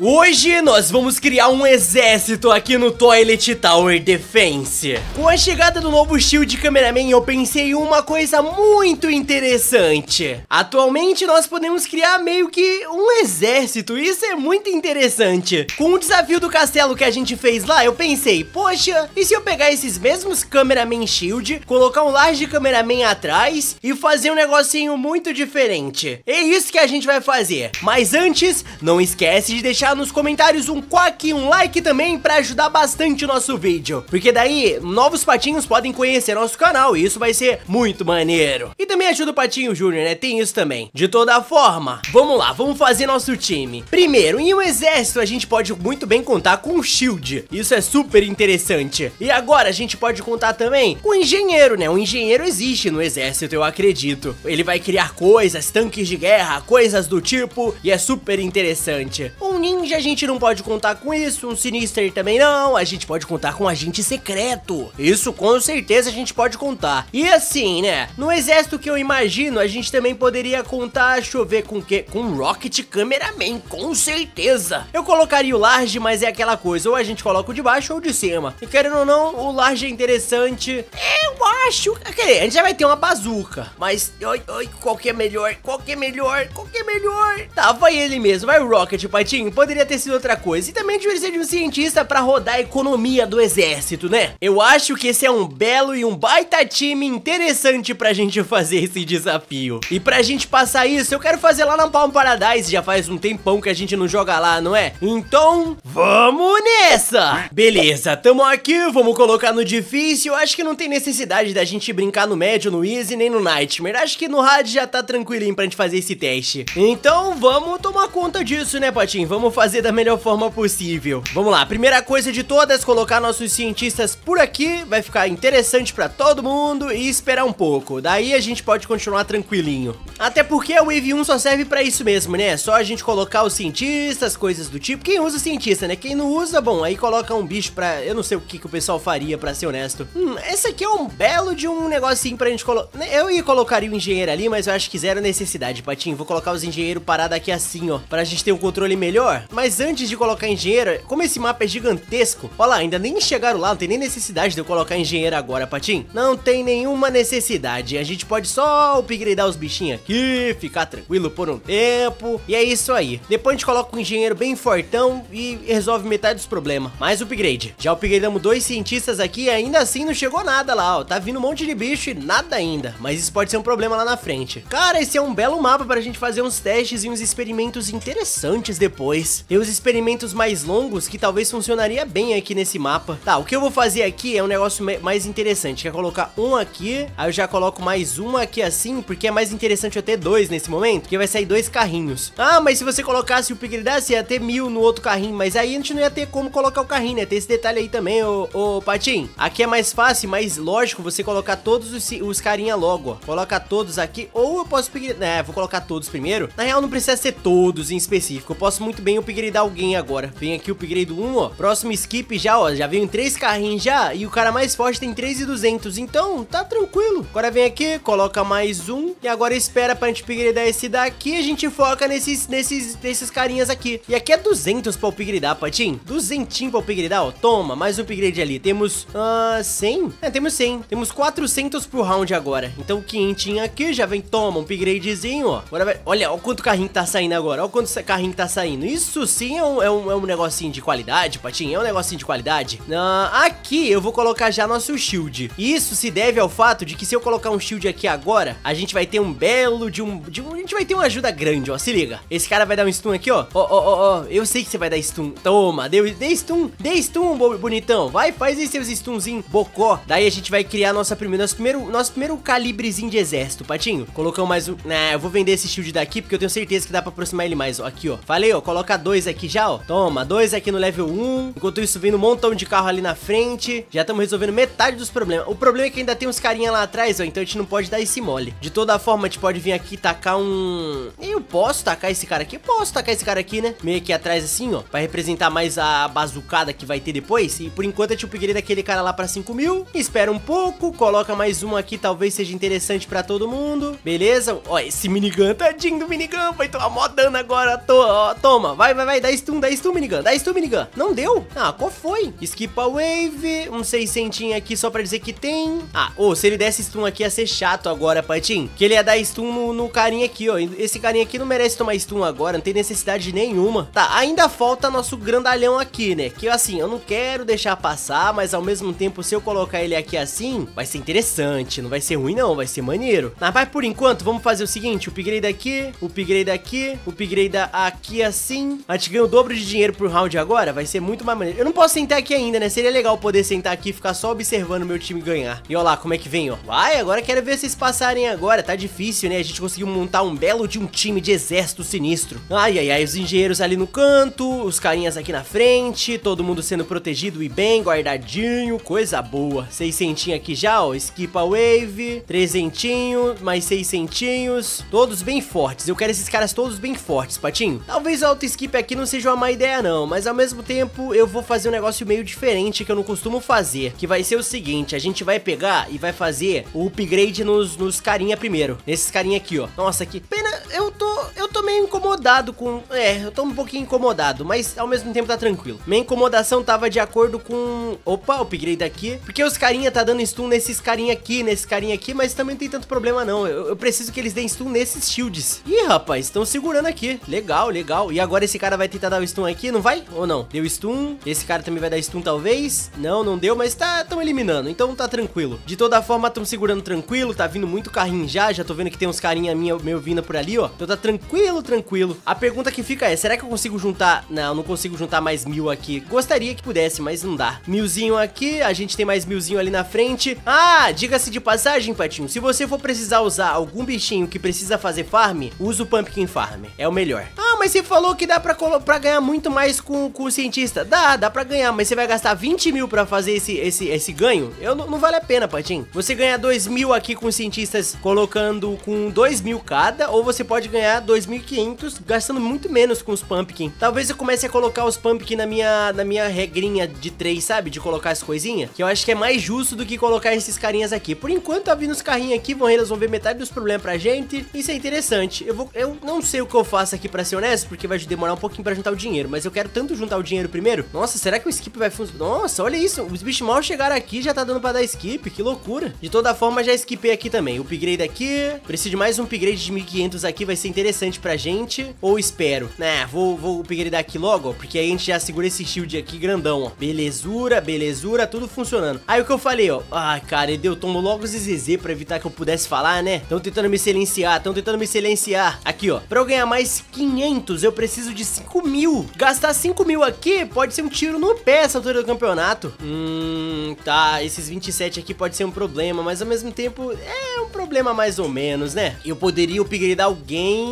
Hoje nós vamos criar um exército aqui no Toilet Tower Defense. Com a chegada do novo Shield Cameraman, eu pensei em uma coisa muito interessante. Atualmente nós podemos criar meio que um exército, isso é muito interessante. Com o desafio do castelo que a gente fez lá, eu pensei, poxa, e se eu pegar esses mesmos Cameraman Shield, colocar um Large Cameraman atrás e fazer um negocinho muito diferente? É isso que a gente vai fazer. Mas antes, não esquece de deixar deixar nos comentários um quack e um like também para ajudar bastante o nosso vídeo. Porque daí, novos patinhos podem conhecer nosso canal e isso vai ser muito maneiro. E também ajuda o Patinho Júnior, né? Tem isso também. De toda forma, vamos lá, vamos fazer nosso time. Primeiro, em um exército a gente pode muito bem contar com o Shield. Isso é super interessante. E agora a gente pode contar também com o engenheiro, né? O engenheiro existe no exército, eu acredito. Ele vai criar coisas, tanques de guerra, coisas do tipo, e é super interessante. Um ninja a gente não pode contar com isso, um Sinister também não, a gente pode contar com um agente secreto. Isso com certeza a gente pode contar. E assim, né, no exército que eu imagino, a gente também poderia contar, deixa eu ver com que, com Rocket Cameraman, com certeza. Eu colocaria o Large, mas é aquela coisa, ou a gente coloca o de baixo ou o de cima. E querendo ou não, o Large é interessante. Eu acho, quer dizer, a gente já vai ter uma bazuca, mas oi, oi, qual que é melhor, qual que é melhor, qual que é melhor? Tá, vai ele mesmo, vai o Rocket, Patinho, poderia ter sido outra coisa. E também deveria ser de um cientista pra rodar a economia do exército, né? Eu acho que esse é um belo e um baita time interessante pra gente fazer esse desafio. E pra gente passar isso, eu quero fazer lá na Palm Paradise. Já faz um tempão que a gente não joga lá, não é? Então, vamos nessa! Beleza, tamo aqui, vamos colocar no difícil. Acho que não tem necessidade da gente brincar no médio, no easy, nem no nightmare. Acho que no hard já tá tranquilinho pra gente fazer esse teste. Então, vamos tomar conta disso, né, Patinho? Vamos fazer da melhor forma possível. Vamos lá, primeira coisa de todas, colocar nossos cientistas por aqui, vai ficar interessante pra todo mundo e esperar um pouco. Daí a gente pode continuar tranquilinho. Até porque o Wave 1 só serve pra isso mesmo, né? Só a gente colocar os cientistas, coisas do tipo. Quem usa cientista, né? Quem não usa, bom, aí coloca um bicho pra... Eu não sei o que, que o pessoal faria, pra ser honesto. Hum, esse aqui é um belo de um negocinho pra gente colocar... Eu ia colocaria o engenheiro ali, mas eu acho que zero necessidade, Patinho. Vou colocar os engenheiros parados aqui assim, ó, pra gente ter um controle melhor. Mas antes de colocar engenheiro, como esse mapa é gigantesco, olha lá, ainda nem chegaram lá, não tem nem necessidade de eu colocar engenheiro agora, Patim. Não tem nenhuma necessidade, a gente pode só upgradear os bichinhos aqui, ficar tranquilo por um tempo, e é isso aí. Depois a gente coloca um engenheiro bem fortão e resolve metade dos problemas. Mais upgrade. Já upgradeamos dois cientistas aqui e ainda assim não chegou nada lá, ó. Tá vindo um monte de bicho e nada ainda, mas isso pode ser um problema lá na frente. Cara, esse é um belo mapa pra gente fazer uns testes e uns experimentos interessantes depois. Tem os experimentos mais longos que talvez funcionaria bem aqui nesse mapa. Tá, o que eu vou fazer aqui é um negócio mais interessante, que é colocar um aqui, aí eu já coloco mais um aqui assim, porque é mais interessante eu ter dois nesse momento, que vai sair dois carrinhos. Ah, mas se você colocasse o upgradeasse, ia ter mil no outro carrinho, mas aí a gente não ia ter como colocar o carrinho, né? Tem esse detalhe aí também, ô, ô Patim. Aqui é mais fácil, mais lógico você colocar todos os, os carinha logo, ó. Coloca todos aqui, ou eu posso é, vou colocar todos primeiro. Na real, não precisa ser todos em específico, eu posso muito bem upgradear alguém agora. Vem aqui o upgrade 1, ó. Próximo skip já, ó. Já veio três carrinhos já. E o cara mais forte tem 3,200. Então, tá tranquilo. Agora vem aqui, coloca mais um. E agora espera pra gente upgradear esse daqui. A gente foca nesses, nesses, nesses carinhas aqui. E aqui é 200 pra upgradear, Patim. 200 pra upgradear, ó. Toma, mais um upgrade ali. Temos, uh, 100? É, temos 100. Temos 400 pro round agora. Então, 500 aqui. Já vem, toma, um upgradezinho, ó. Agora vai... Olha, ó quanto carrinho tá saindo agora. Olha quanto carrinho tá saindo. Isso sim é um, é um, é um negocinho de qualidade, Patinho? É um negocinho de qualidade? Uh, aqui eu vou colocar já nosso shield. Isso se deve ao fato de que se eu colocar um shield aqui agora, a gente vai ter um belo de um... De um a gente vai ter uma ajuda grande, ó. Se liga. Esse cara vai dar um stun aqui, ó. Ó, ó, ó, ó. Eu sei que você vai dar stun. Toma, deu, dê stun. Dê stun, bonitão. Vai, faz aí seus stunzinhos, bocó. Daí a gente vai criar nossa primeira, nosso primeiro, nosso primeiro calibrezinho de exército, Patinho. Colocamos mais um... Nah, eu vou vender esse shield daqui porque eu tenho certeza que dá pra aproximar ele mais, ó. Aqui, ó. Falei, ó. Coloca dois aqui já, ó. Toma, dois aqui no level 1. Enquanto isso, vindo um montão de carro ali na frente. Já estamos resolvendo metade dos problemas. O problema é que ainda tem uns carinha lá atrás, ó. Então a gente não pode dar esse mole. De toda forma, a gente pode vir aqui tacar um... Eu posso tacar esse cara aqui? Posso tacar esse cara aqui, né? Meio aqui atrás assim, ó. Pra representar mais a bazucada que vai ter depois. E por enquanto a gente upgrade daquele cara lá pra 5 mil. Espera um pouco. 5. Coloca mais um aqui, talvez seja interessante pra todo mundo. Beleza? Ó, esse minigun, tadinho do minigun. Vai tomar mó dano agora. Tô, ó, toma, vai, vai, vai. Dá stun, dá stun, minigun. Dá stun, minigun. Não deu? Ah, qual foi? Skip a wave. Um 600 aqui só pra dizer que tem. Ah, ô, oh, se ele desse stun aqui ia ser chato agora, Patinho. Que ele ia dar stun no, no carinha aqui, ó. Esse carinha aqui não merece tomar stun agora. Não tem necessidade nenhuma. Tá, ainda falta nosso grandalhão aqui, né? Que assim, eu não quero deixar passar, mas ao mesmo tempo, se eu colocar ele aqui assim, vai ser interessante. Não vai ser ruim, não. Vai ser maneiro. Mas por enquanto, vamos fazer o seguinte: upgrade aqui, upgrade aqui, upgrade aqui assim. A gente ganha o dobro de dinheiro por round agora. Vai ser muito mais maneiro. Eu não posso sentar aqui ainda, né? Seria legal poder sentar aqui e ficar só observando o meu time ganhar. E olha lá como é que vem, ó. Vai, agora quero ver vocês passarem agora. Tá difícil, né? A gente conseguiu montar um belo de um time de exército sinistro. Ai, ai, ai. Os engenheiros ali no canto, os carinhas aqui na frente, todo mundo sendo protegido e bem guardadinho. Coisa boa. 600 aqui já, ó. Skip a wave. 300, mais 600. Todos bem fortes. Eu quero esses caras todos bem fortes, Patinho. Talvez o auto skip aqui não seja uma má ideia, não. Mas ao mesmo tempo, eu vou fazer um negócio meio diferente que eu não costumo fazer. Que vai ser o seguinte: a gente vai pegar e vai fazer o upgrade nos, nos carinha primeiro. Nesses carinha aqui, ó. Nossa, que pena. Eu tô, eu tô meio incomodado com. É, eu tô um pouquinho incomodado, mas ao mesmo tempo tá tranquilo. Minha incomodação tava de acordo com. Opa, upgrade aqui. Porque os carinha tá dando stun nesses carinha aqui, nesse carinha aqui, mas também não tem tanto problema, não. Eu, eu preciso que eles deem stun nesses shields. Ih, rapaz, estão segurando aqui. Legal, legal. E agora esse cara vai tentar dar o stun aqui, não vai? Ou não? Deu stun. Esse cara também vai dar stun, talvez. Não, não deu, mas tá, tão eliminando. Então tá tranquilo. De toda forma, estão segurando tranquilo. Tá vindo muito carrinho já. Já tô vendo que tem uns carinha minha, meu vindo por ali, ó. Então tá tranquilo, tranquilo. A pergunta que fica é, será que eu consigo juntar... Não, não consigo juntar mais mil aqui. Gostaria que pudesse, mas não dá. Milzinho aqui. A gente tem mais milzinho ali na frente. Ah, diga-se de passagem, Patinho. Se você for precisar usar algum bichinho que precisa fazer farm, usa o Pumpkin Farm. É o melhor. Ah, mas você falou que dá pra, pra ganhar muito mais com, com o cientista. Dá, dá pra ganhar, mas você vai gastar 20 mil pra fazer esse, esse, esse ganho? Eu, não, não vale a pena, Patinho. Você ganha 2 mil aqui com os cientistas colocando com 2 mil cada, ou você pode ganhar 2.500 gastando muito menos com os Pumpkin. Talvez eu comece a colocar os Pumpkin na minha, na minha regrinha de 3, sabe? De colocar as coisinhas. Que eu acho que é mais justo do que colocar esses carinhas aqui. Por enquanto, tá vindo os carrinhos aqui, vão resolver metade dos problemas pra gente. Isso é interessante. Eu, vou, eu não sei o que eu faço aqui pra ser honesto, porque vai demorar um pouquinho pra juntar o dinheiro. Mas eu quero tanto juntar o dinheiro primeiro. Nossa, será que o skip vai funcionar? Nossa, olha isso. Os bichos mal chegaram aqui já tá dando pra dar skip. Que loucura. De toda forma, já skipei aqui também. Upgrade aqui. Preciso de mais um upgrade de 1500 aqui. Vai ser interessante pra gente. Ou espero. Né, vou, vou upgradear aqui logo, ó, porque aí a gente já segura esse shield aqui grandão, ó. Belezura, belezura, tudo funcionando. Aí o que eu falei, ó. Ai, cara, ele deu tomo logo os ZZ pra evitar que eu pudesse falar, né? Estão tentando me silenciar, estão tentando me silenciar. Aqui, ó. Pra eu ganhar mais 500, eu preciso de 5 mil. Gastar 5 mil aqui pode ser um tiro no pé essa altura do campeonato. Hum, tá. Esses 27 aqui pode ser um problema, mas ao mesmo tempo é um problema mais ou menos, né? Eu poderia upgradear alguém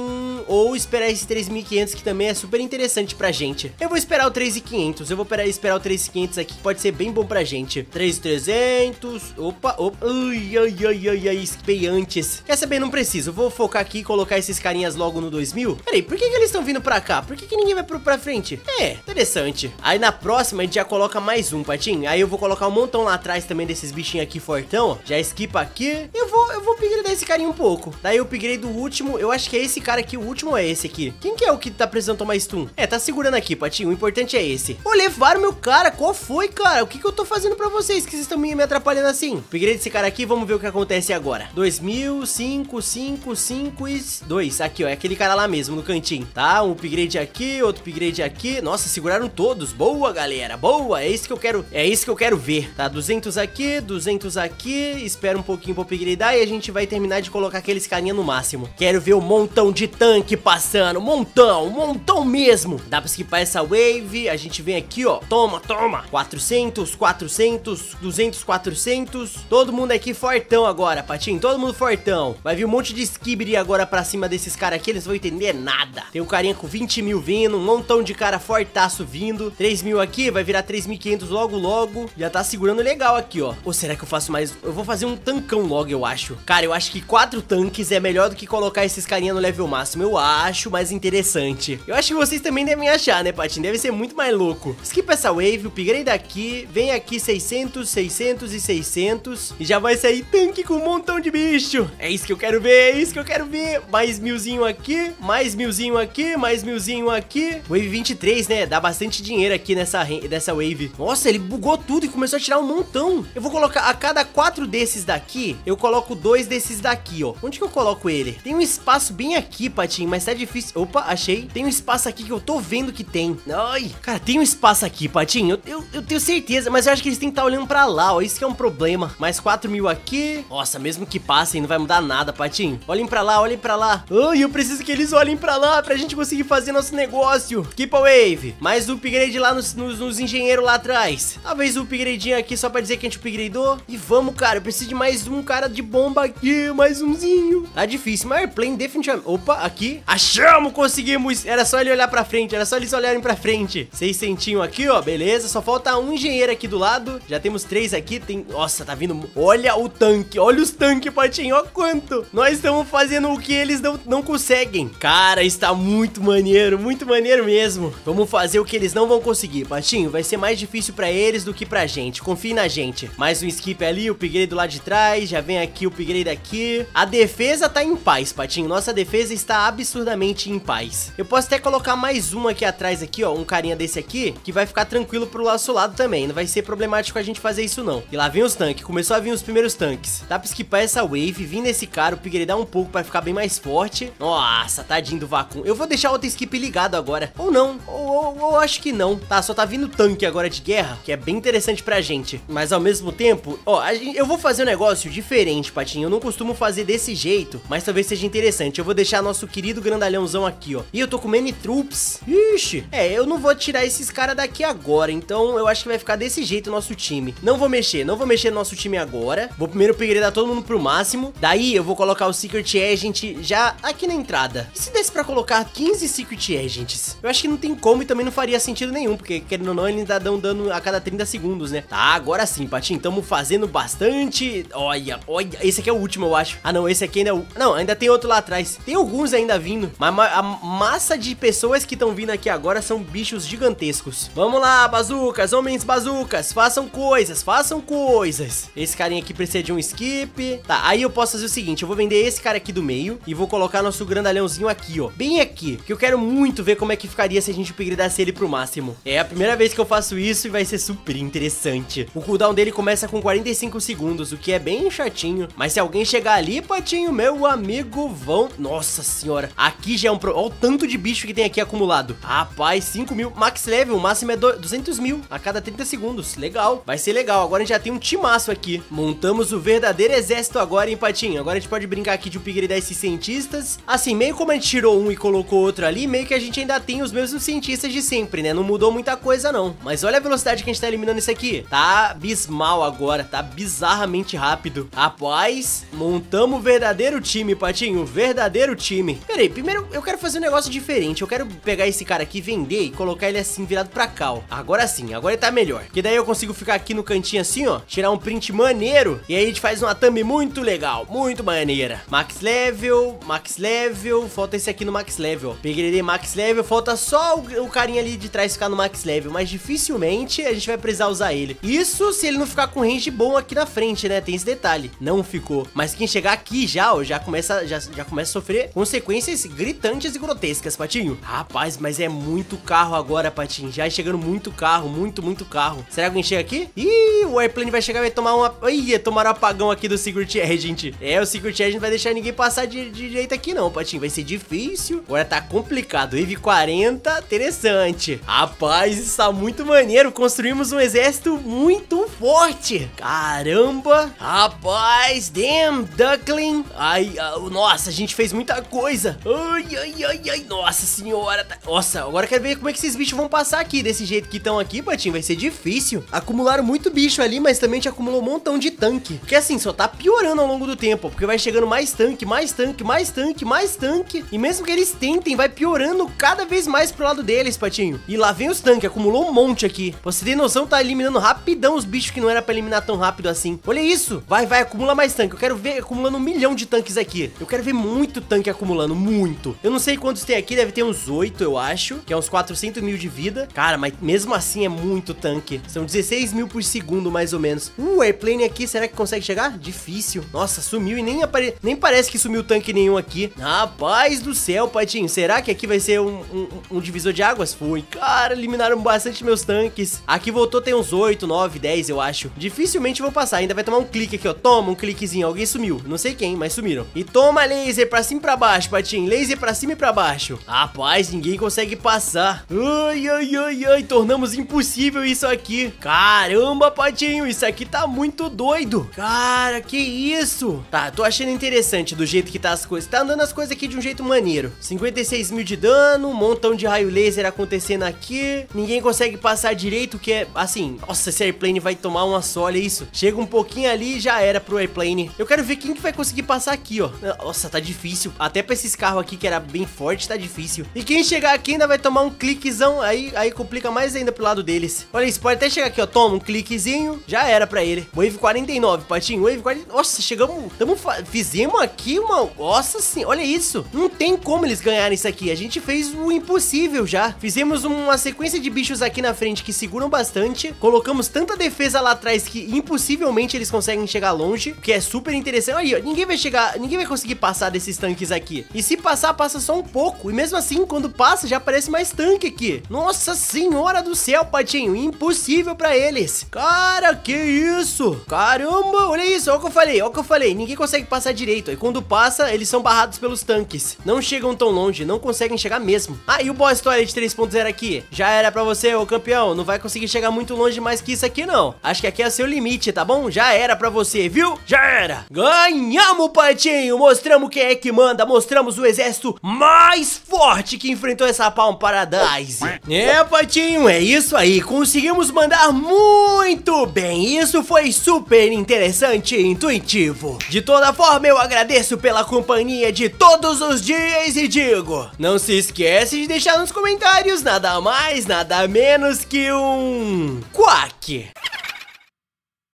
ou esperar esse 3.500 que também é super interessante pra gente. Eu vou esperar o 3.500, eu vou esperar o 3.500 aqui que pode ser bem bom pra gente. 3.300, opa, opa, ai, ai, ai, ai, ai, esquipei antes. Quer saber, não preciso, vou focar aqui e colocar esses carinhas logo no 2.000. Peraí, por que, que eles estão vindo pra cá? Por que, que ninguém vai pro, pra frente? É, interessante. Aí na próxima a gente já coloca mais um, Patinho. Aí eu vou colocar um montão lá atrás também desses bichinhos aqui fortão. Já esquipa aqui. Eu vou, eu vou upgradear esse carinha um pouco. Daí eu upgrade do último, eu acho que é esse cara aqui, o último é esse aqui. Quem que é o que tá precisando tomar stun? É, tá segurando aqui, Patinho. O importante é esse. Ô, levaram meu cara. Qual foi, cara? O que que eu tô fazendo pra vocês que vocês estão me, atrapalhando assim? Upgrade esse cara aqui, vamos ver o que acontece agora. 2000, 5, 5, 5 e 2. Aqui, ó, é aquele cara lá mesmo, no cantinho, tá? Um upgrade aqui, outro upgrade aqui. Nossa, seguraram todos. Boa, galera. Boa. É isso que eu quero, é isso que eu quero ver. Tá, 200 aqui, 200 aqui. Espera um pouquinho pra upgradear e a gente vai terminar de colocar aqueles carinha no máximo. Quero ver o montão de tanque passando passando, montão, montão mesmo. Dá pra skipar essa wave, a gente vem aqui, ó, toma, toma. 400, 400, 200, 400. Todo mundo aqui fortão agora, Patinho, todo mundo fortão. Vai vir um monte de skibiri agora pra cima desses caras aqui, eles vão entender nada. Tem um carinha com 20 mil vindo, um montão de cara fortaço vindo. 3 mil aqui, vai virar 3.500 logo, logo. Já tá segurando legal aqui, ó. Ou será que eu faço mais? Eu vou fazer um tancão logo, eu acho. Cara, eu acho que quatro tanques é melhor do que colocar esses carinha no level máximo. Eu acho mais interessante. Eu acho que vocês também devem achar, né, Patinho? Deve ser muito mais louco. Skip essa wave, upgrade daqui, vem aqui 600, 600 e 600 e já vai sair tanque com um montão de bicho. É isso que eu quero ver, é isso que eu quero ver. Mais milzinho aqui, mais milzinho aqui, mais milzinho aqui. Wave 23, né? Dá bastante dinheiro aqui nessa, nessa wave. Nossa, ele bugou tudo e começou a tirar um montão. Eu vou colocar a cada quatro desses daqui, eu coloco dois desses daqui, ó. Onde que eu coloco ele? Tem um espaço bem aqui, Patinho, mas tá difícil. Opa, achei. Tem um espaço aqui que eu tô vendo que tem. Ai, cara, tem um espaço aqui, Patinho. Eu, eu, eu tenho certeza, mas eu acho que eles têm que estar tá olhando pra lá, ó. Isso que é um problema. Mais 4 mil aqui. Nossa, mesmo que passem, não vai mudar nada, Patinho. Olhem pra lá, olhem pra lá. Ai, eu preciso que eles olhem pra lá pra gente conseguir fazer nosso negócio. Keep a wave. Mais um upgrade lá nos, nos, nos engenheiros lá atrás. Talvez um upgradezinho aqui só pra dizer que a gente upgradeou. E vamos, cara. Eu preciso de mais um cara de bomba aqui. Mais umzinho. Tá difícil, mas Airplane definitivamente... Opa, aqui. Achamos, conseguimos. Era só ele olhar pra frente. Era só eles olharem pra frente. Seis centinho aqui, ó. Beleza. Só falta um engenheiro aqui do lado. Já temos três aqui. Tem... Nossa, tá vindo... Olha o tanque. Olha os tanques, Patinho. Olha quanto. Nós estamos fazendo o que eles não, não conseguem. Cara, está muito maneiro. Muito maneiro mesmo. Vamos fazer o que eles não vão conseguir, Patinho. Vai ser mais difícil pra eles do que pra gente. Confie na gente. Mais um skip ali. O do lado de trás. Já vem aqui o upgrade aqui. A defesa tá em paz, Patinho. Nossa defesa está absurdamente em paz. Eu posso até colocar mais um aqui atrás aqui, ó. Um carinha desse aqui. Que vai ficar tranquilo pro nosso lado também. Não vai ser problemático a gente fazer isso, não. E lá vem os tanques. Começou a vir os primeiros tanques. Dá pra esquipar essa wave. Vir nesse cara. Upgradear um pouco pra ficar bem mais forte. Nossa, tadinho do Vacum. Eu vou deixar outro skip ligado agora. Ou não. Ou, ou, ou acho que não. Tá, só tá vindo tanque agora de guerra. Que é bem interessante pra gente. Mas ao mesmo tempo, ó, eu vou fazer um negócio diferente, Patinho. Eu não costumo fazer desse jeito. Mas talvez seja interessante. Eu vou deixar nosso querido grandalhãozão aqui, ó. E eu tô com many troops. Ixi. É, eu não vou tirar esses caras daqui agora. Então eu acho que vai ficar desse jeito o nosso time. Não vou mexer. Não vou mexer no nosso time agora. Vou primeiro upgradear todo mundo pro máximo. Daí eu vou colocar o Secret Agent já aqui na entrada. E se desse pra colocar 15 Secret Agents? Eu acho que não tem como e também não faria sentido nenhum. Porque querendo ou não, eles ainda dão dano a cada 30 segundos, né? Tá, agora sim, Patinho. Tamo fazendo bastante. Olha, olha. Esse aqui é o último, eu acho. Ah, não. Esse aqui ainda é o... Não, ainda tem outro lá atrás. Tem alguns ainda vindo. Mas a massa de pessoas que estão vindo aqui agora são bichos gigantescos. Vamos lá, bazucas. Homens bazucas. Façam coisas. Façam coisas. Esse carinha aqui precisa de um skip. Tá, aí eu posso fazer o seguinte. Eu vou vender esse cara aqui do meio. E vou colocar nosso grandalhãozinho aqui, ó. Bem aqui. Que eu quero muito ver como é que ficaria se a gente upgradasse ele pro máximo. É a primeira vez que eu faço isso e vai ser super interessante. O cooldown dele começa com 45 segundos, o que é bem chatinho. Mas se alguém chegar ali, Patinho, meu amigo, vão... Nossa senhora. Aqui já é um... Pro... Olha o tanto de bicho que tem aqui acumulado. Rapaz, 5 mil. Max level, o máximo é 200 mil a cada 30 segundos. Legal. Vai ser legal. Agora a gente já tem um timaço aqui. Montamos o verdadeiro exército agora, hein, Patinho? Agora a gente pode brincar aqui de upgradear esses cientistas. Assim, meio como a gente tirou um e colocou outro ali, meio que a gente ainda tem os mesmos cientistas de sempre, né? Não mudou muita coisa, não. Mas olha a velocidade que a gente tá eliminando isso aqui. Tá abismal agora. Tá bizarramente rápido. Rapaz, montamos o verdadeiro time, Patinho. Verdadeiro time. Pera aí, primeiro eu quero fazer um negócio diferente. Eu quero pegar esse cara aqui, vender e colocar ele assim, virado pra cá, ó. Agora sim, agora ele tá melhor. Porque daí eu consigo ficar aqui no cantinho assim, ó. Tirar um print maneiro. E aí a gente faz uma thumb muito legal. Muito maneira. Max level, max level. Falta esse aqui no max level, ó. Peguei max level. Falta só o, o carinha ali de trás ficar no max level. Mas dificilmente a gente vai precisar usar ele. Isso se ele não ficar com range bom aqui na frente, né? Tem esse detalhe. Não ficou. Mas quem chegar aqui já, ó, já começa, já, já começa a sofrer consequências gritantes e grotescas, Patinho. Rapaz, mas é muito carro agora, Patinho. Já chegando muito carro, muito, muito carro. Será que alguém chega aqui? Ih, o Airplane vai chegar e vai tomar uma... Ih, tomar um apagão aqui do Secret Agent. É, o Secret Agent vai deixar ninguém passar de, de jeito aqui não, Patinho. Vai ser difícil. Agora tá complicado. Wave 40, interessante. Rapaz, isso tá muito maneiro. Construímos um exército muito forte. Caramba. Rapaz, damn, Duckling. Ai, uh, nossa, a gente fez muita coisa. Ai, ai, ai, ai, nossa senhora. Tá... Nossa, agora quero ver como é que esses bichos vão passar aqui. Desse jeito que estão aqui, Patinho, vai ser difícil. Acumularam muito bicho ali, mas também te acumulou um montão de tanque. Porque assim, só tá piorando ao longo do tempo, porque vai chegando mais tanque, mais tanque, mais tanque, mais tanque. E mesmo que eles tentem, vai piorando cada vez mais pro lado deles, Patinho. E lá vem os tanques, acumulou um monte aqui. Você ter noção, tá eliminando rapidão os bichos que não era pra eliminar tão rápido assim. Olha isso. Vai, vai, acumula mais tanque. Eu quero ver acumulando um milhão de tanques aqui. Eu quero ver muito tanque acumulando, muito. Eu não sei quantos tem aqui, deve ter uns 8, eu acho. Que é uns 400 mil de vida. Cara, mas mesmo assim é muito tanque. São 16 mil por segundo, mais ou menos. Uh, airplane aqui, será que consegue chegar? Difícil. Nossa, sumiu e nem, apare... nem parece que sumiu tanque nenhum aqui. Rapaz do céu, Patinho. Será que aqui vai ser um, um, um divisor de águas? Foi. Cara, eliminaram bastante meus tanques. Aqui voltou tem uns 8, 9, 10, eu acho. Dificilmente vou passar. Ainda vai tomar um clique aqui, ó. Toma um cliquezinho. Alguém sumiu. Não sei quem, mas sumiram. E toma laser pra cima e pra baixo, Patinho. Laser pra cima e pra baixo. Rapaz, ninguém consegue passar. Ai, ai, ai, ai. Tornamos impossível isso aqui. Caramba, Patinho. Isso aqui tá muito doido. Cara, que isso? Tá, tô achando interessante do jeito que tá as coisas. Tá andando as coisas aqui de um jeito maneiro. 56 mil de dano, um montão de raio laser acontecendo aqui. Ninguém consegue passar direito, que é assim. Nossa, esse airplane vai tomar uma só, olha isso. Chega um pouquinho ali e já era pro airplane. Eu quero ver quem que vai conseguir passar aqui, ó. Nossa, tá difícil. Até pra esses carros aqui que era bem forte, tá difícil. E quem chegar aqui ainda vai tomar um cliquezão, aí, aí complica mais ainda pro lado deles. Olha isso, pode até chegar aqui, ó. Toma um cliquezinho, já era pra ele. Wave 49, Patinho. Wave 49. Nossa, chegamos. Tamo, fizemos aqui uma. Nossa sim, olha isso. Não tem como eles ganharem isso aqui. A gente fez o impossível já. Fizemos uma sequência de bichos aqui na frente que seguram bastante. Colocamos tanta defesa lá atrás que impossivelmente eles conseguem chegar longe. Que é super interessante. Aí, ó, ninguém vai chegar. Ninguém vai conseguir passar desses tanques aqui. E se passar, passa só um pouco. E mesmo assim, quando passa, já aparece mais tanque aqui. Nossa senhora do céu, Patinho. Impossível pra eles. Cara, que isso? Caramba, olha isso. Olha o que eu falei. Olha o que eu falei. Ninguém consegue passar direito. E quando passa, eles são barrados pelos tanques. Não chegam tão longe. Não conseguem chegar mesmo. Ah, e o boss toilet 3.0 aqui? Já era pra você, ô campeão. Não vai conseguir chegar muito longe mais que isso aqui, não. Acho que aqui é seu limite, tá bom? Já era pra você, viu? Já era. Ganhamos, Patinho. Mostramos quem é que manda. Mostramos o exército mais forte que enfrentou essa Palm Paradise. É, Patinho, é isso aí. Conseguimos mandar muito bem. Isso foi super interessante e intuitivo. De toda forma, eu agradeço pela companhia de todos os dias e digo, não se esquece de deixar nos comentários nada mais, nada menos que um quack.